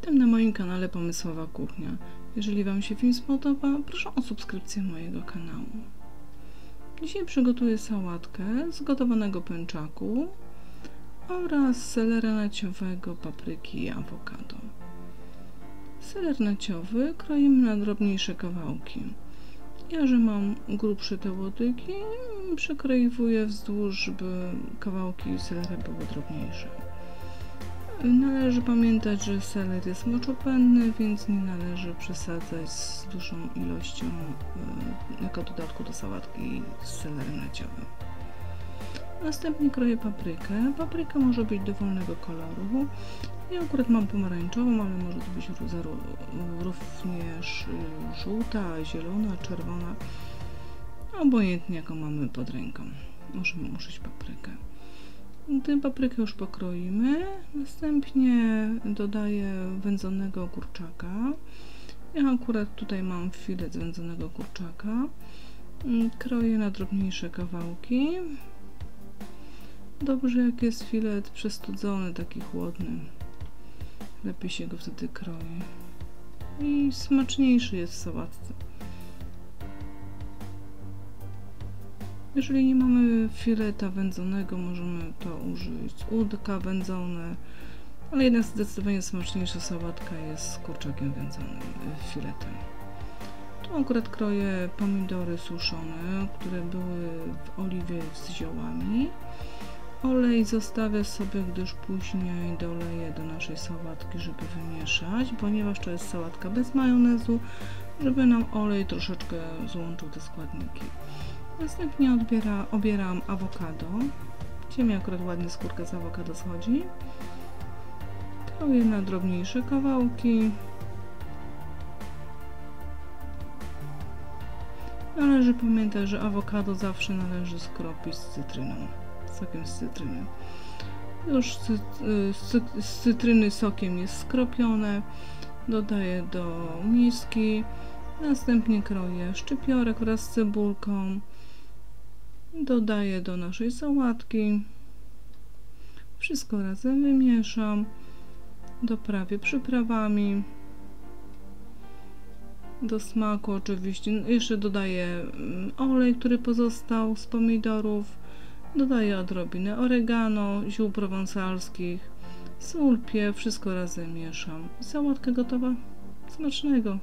Witam na moim kanale Pomysłowa Kuchnia. Jeżeli Wam się film spodoba, proszę o subskrypcję mojego kanału. Dzisiaj przygotuję sałatkę z gotowanego pęczaku oraz selera naciowego, papryki i awokado. Seler naciowy kroimy na drobniejsze kawałki. Ja, że mam grubsze te łodygi, przekroiwuję wzdłuż, żeby kawałki selera były drobniejsze. Należy pamiętać, że seler jest moczopędny, więc nie należy przesadzać z dużą ilością y, jako dodatku do sałatki z selerem naciowym. Następnie kroję paprykę. Papryka może być dowolnego koloru. Ja akurat mam pomarańczową, ale może to być również y, żółta, zielona, czerwona. Obojętnie jaką mamy pod ręką. Możemy użyć paprykę. Gdy paprykę już pokroimy, następnie dodaję wędzonego kurczaka. Ja akurat tutaj mam filet wędzonego kurczaka. Kroję na drobniejsze kawałki. Dobrze jak jest filet przestudzony, taki chłodny. Lepiej się go wtedy kroi. I smaczniejszy jest w sałatce. Jeżeli nie mamy fileta wędzonego, możemy to użyć udka wędzone, ale jednak zdecydowanie smaczniejsza sałatka jest z kurczakiem wędzonym, y, filetem. Tu akurat kroję pomidory suszone, które były w oliwie z ziołami. Olej zostawię sobie, gdyż później doleję do naszej sałatki, żeby wymieszać, ponieważ to jest sałatka bez majonezu, żeby nam olej troszeczkę złączył te składniki. Następnie odbiera, obieram awokado. Gdzie mi akurat ładnie skórka z awokado schodzi. Kroję na drobniejsze kawałki. Należy pamiętać, że awokado zawsze należy skropić z cytryną, sokiem z cytryny. Już z, z cytryny sokiem jest skropione. Dodaję do miski. Następnie kroję szczypiorek wraz z cebulką. Dodaję do naszej sałatki. Wszystko razem wymieszam. Doprawię przyprawami. Do smaku oczywiście. Jeszcze dodaję mm, olej, który pozostał z pomidorów. Dodaję odrobinę oregano, ziół prowansalskich, sól, pieprz, wszystko razem mieszam. Sałatka gotowa. Smacznego!